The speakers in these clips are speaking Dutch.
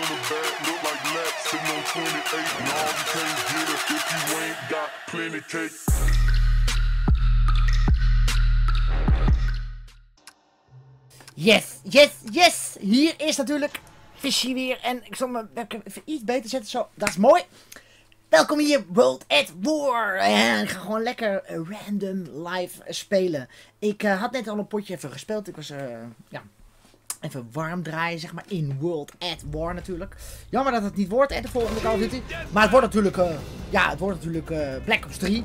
look like Matt sitting on 28. No, you can't get it if you ain't got plenty. Yes, yes, yes. Hier is natuurlijk Fishy weer. En ik zal me even iets beter zetten. Zo, dat is mooi. Welkom hier, World at War. En ik ga gewoon lekker random live spelen. Ik uh, had net al een potje even gespeeld. Ik was, uh, ja, even warm draaien, zeg maar, in World at War natuurlijk. Jammer dat het niet wordt, hè, de volgende Call of Duty. Maar het wordt natuurlijk, uh, ja, het wordt natuurlijk Black Ops 3.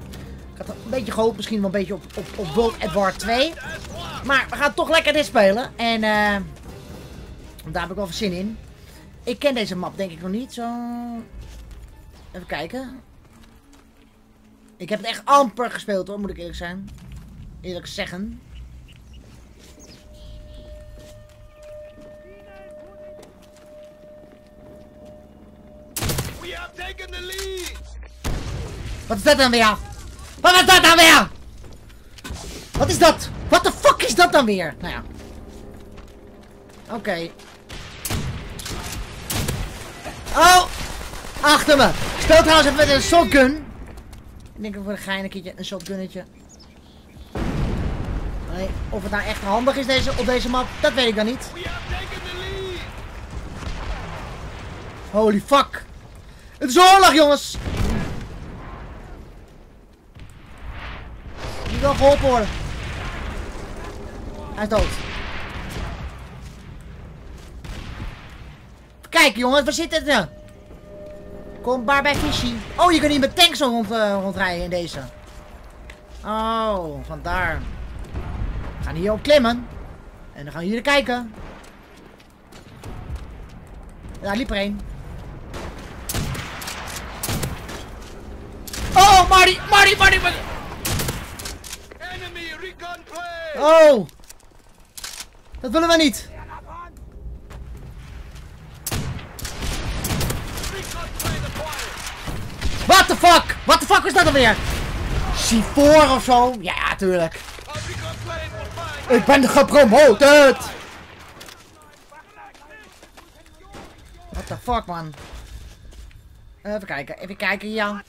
Ik had een beetje gehoopt, misschien wel een beetje op, op, op World at War 2. Maar we gaan toch lekker dit spelen. En uh, daar heb ik wel veel zin in. Ik ken deze map denk ik nog niet. Zo... Even kijken. Ik heb het echt amper gespeeld hoor, moet ik eerlijk zijn. Eerlijk zeggen. Wat is dat dan weer? Wat is dat dan weer? Wat is dat? Wat de fuck is dat dan weer? Nou ja. Oké. Okay. Oh! Achter me! Speel trouwens even met een shotgun. Ik denk voor een gein een een shotgunnetje. Nee, of het nou echt handig is deze, op deze map, dat weet ik dan niet. Holy fuck! Het is oorlog, jongens! Die wil geholpen worden. Hij is dood. Kijk jongens, waar zit het nou? Kom maar bij Fishy. Oh, je kunt niet met tanks rond, uh, rondrijden in deze. Oh, vandaar. We gaan hier op klimmen. En dan gaan we hier kijken. Daar liep er een. Oh, Marty, Marty, Marty, Marty. Oh! Dat willen we niet. What the fuck? What the fuck is dat alweer? C4 of zo? Ja, tuurlijk. Ik ben gepromoted! What the fuck, man? Even kijken, even kijken, ja.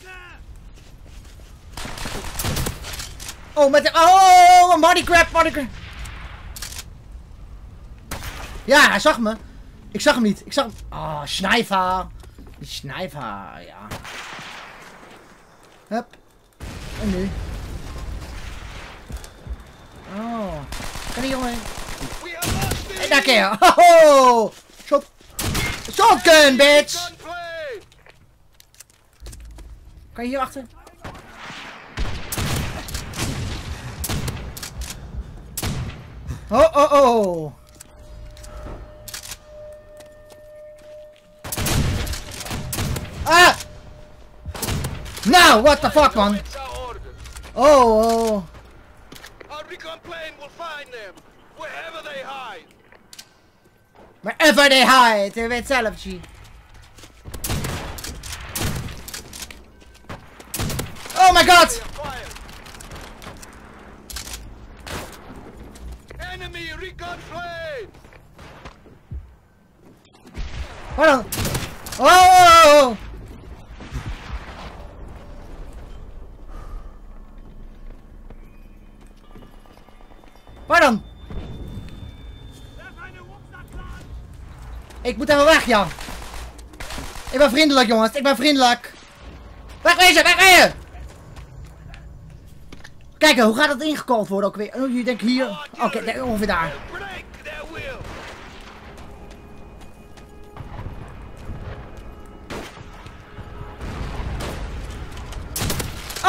Oh, met de... Oh, een body grab, body grab. Ja, hij zag me. Ik zag hem niet. Ik zag hem. Oh. Die Schneifer, ja. Hup. En nu? Oh. Kan die jongen... En daar keer. Oh! Shot... Shotgun, bitch! Kan je hier achter? Oh, oh, oh! Ah! Now, what the fuck, man? Oh, oh. Our recon plane will find them, wherever they hide. Wherever they hide, je weet zelf, G. Oh my god! Enemy recon plane! Hold on. Oh! Waar dan? Ik moet even weg, Jan. Ik ben vriendelijk, jongens. Ik ben vriendelijk. Wegwezen, wegwezen! Kijk, hoe gaat het ingekald worden ook weer? Oh, je denkt hier. Oké, okay, ongeveer daar.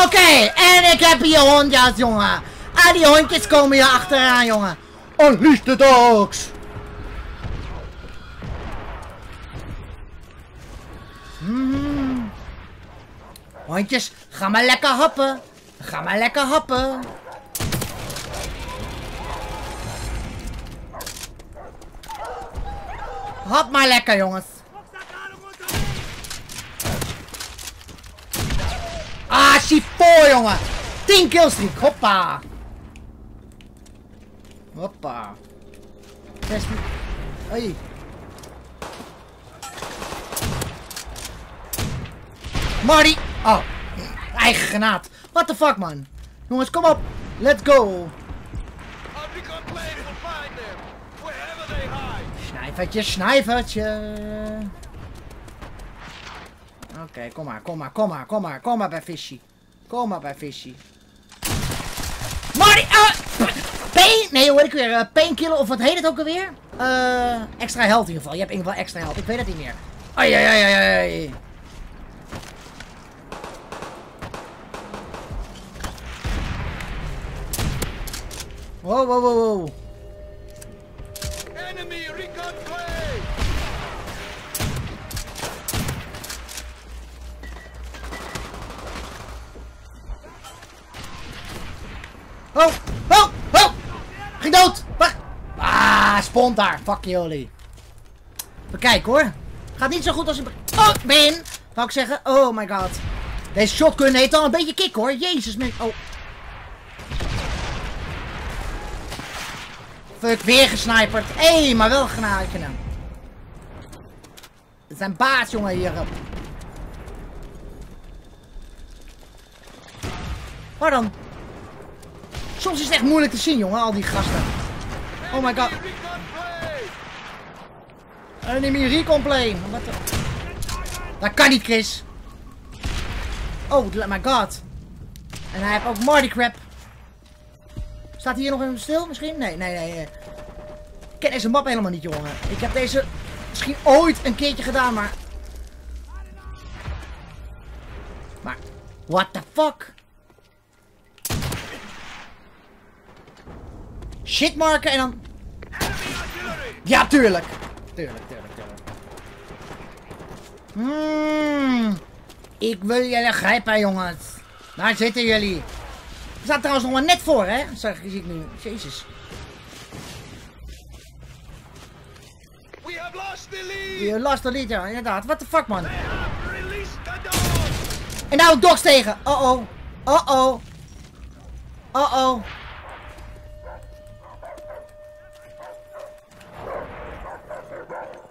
Oké, en ik heb hier hondjes, jongen. Ah, die hondjes komen hier achteraan, jongen. Unleash the dogs. Mm. Hondjes, ga maar lekker happen. Ga maar lekker happen. Hap maar lekker, jongens. Ah, C4, jongen. 10 killstreak. Hoppa. Hoppa. Best Hey. Marty! Oh, eigen granaat. What the fuck, man? Jongens, kom op. Let's go. Snijvertje, snijvertje. Oké, kom maar, kom maar, kom maar, kom maar, kom maar bij Fishy. Kom maar bij Fishy. Marty! ah! Pain! Nee, hoor ik weer. eh, painkiller of wat heet het ook alweer? Eh, extra health in ieder geval. Je hebt in ieder geval extra health. Ik weet het niet meer. Ai, ai, ai, ai, Wow, wow, wow, wow. Enemy recon plane! Oh, oh, oh! Ging dood! Wacht! Ah, spont daar. Fuck jullie. Even kijken hoor. Gaat niet zo goed als ik... Oh, ben! Wou ik zeggen. Oh my god. Deze shotgun heeft al een beetje kick hoor. Jezus, man. Oh. Fuck, weer gesniperd. Hé, hey, maar wel granaatje nou. Het zijn baas, jongen, hierop. Waar dan? Soms is het echt moeilijk te zien, jongen, al die gasten. Oh my god. Enemy plane. Wat de... Dat kan niet, Chris. Oh, my god. En hij heeft ook Marty Crap. Staat hij hier nog even stil misschien? Nee, nee, nee. eh. Ik ken deze map helemaal niet, jongen. Ik heb deze misschien ooit een keertje gedaan, maar... Maar, what the fuck? Shit en dan... Ja, tuurlijk. Tuurlijk, tuurlijk, tuurlijk. Hmm. Ik wil jullie grijpen, jongens. Daar zitten jullie. Er staat trouwens nog maar net voor, hè? Zeg zie ik nu. Jezus. We have lost the lead! Je last de lied, ja, inderdaad. What the fuck, man. The! En nou dogs tegen. Uh-oh. Uh-oh. Uh-oh.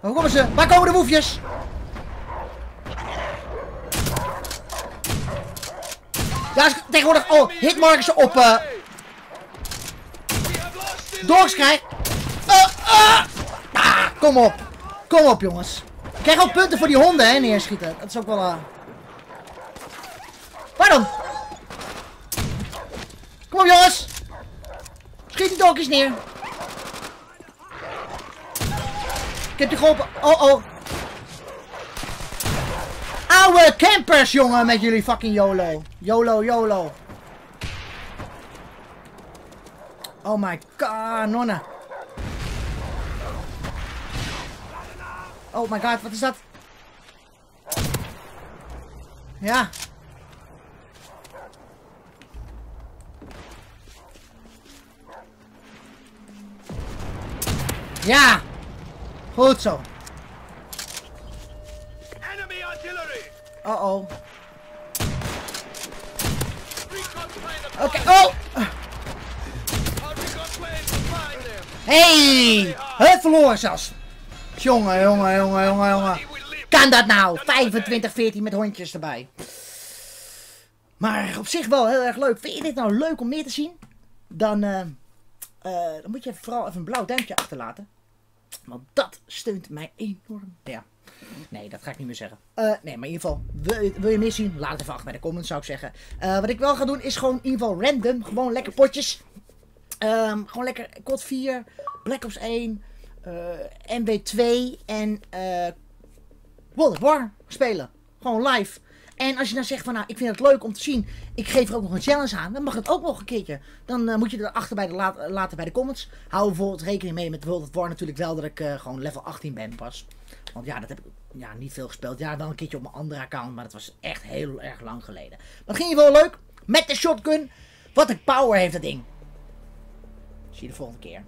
Waar komen ze? Waar komen de woefjes? Ja, is tegenwoordig... Oh, hitmarkers op... eh lead! dogs krijg... Uh, uh. Kom op. Kom op, jongens. Ik krijg ook punten voor die honden, hè, neerschieten. Dat is ook wel... eh Waar dan? Kom op, jongens. Schiet die dogjes neer. Ik heb je geholpen. Oh, oh. Oude campers, jongen, met jullie fucking YOLO. YOLO, YOLO. Oh my god, nonna. Oh my god, wat is dat? Ja. Ja. Goed zo. Enemy artillery! Uh-oh. Oké, oh! Hey! Het verloren zelfs. Jongen, jongen, jongen, jongen, jongen. Kan dat nou? 25, 14 met hondjes erbij. Maar op zich wel heel erg leuk. Vind je dit nou leuk om meer te zien? Dan, eh, eh, dan moet je vooral even een blauw duimpje achterlaten. Want dat steunt mij enorm. Ja. Nee, dat ga ik niet meer zeggen. Eh, nee, maar in ieder geval, wil je, meer? Laat het even achter bij de comments, zou ik zeggen. Eh, wat ik wel ga doen, is gewoon in ieder geval random. Gewoon lekker potjes. Ehm, gewoon lekker COD 4, Black Ops 1, eh MW2 en eh World of War spelen. Gewoon live. En als je dan zegt van nou, ik vind het leuk om te zien, ik geef er ook nog een challenge aan, dan mag het ook nog een keertje. Dan eh, moet je erachter bij de laat, later bij de comments. Hou bijvoorbeeld rekening mee met World of War natuurlijk wel dat ik eh, gewoon level 18 ben pas. Want ja, dat heb ik ja, niet veel gespeeld. Ja, wel een keertje op mijn andere account, maar dat was echt heel erg lang geleden. Maar het ging wel leuk. Met de shotgun. Wat een power heeft dat ding. Zie je de volgende keer.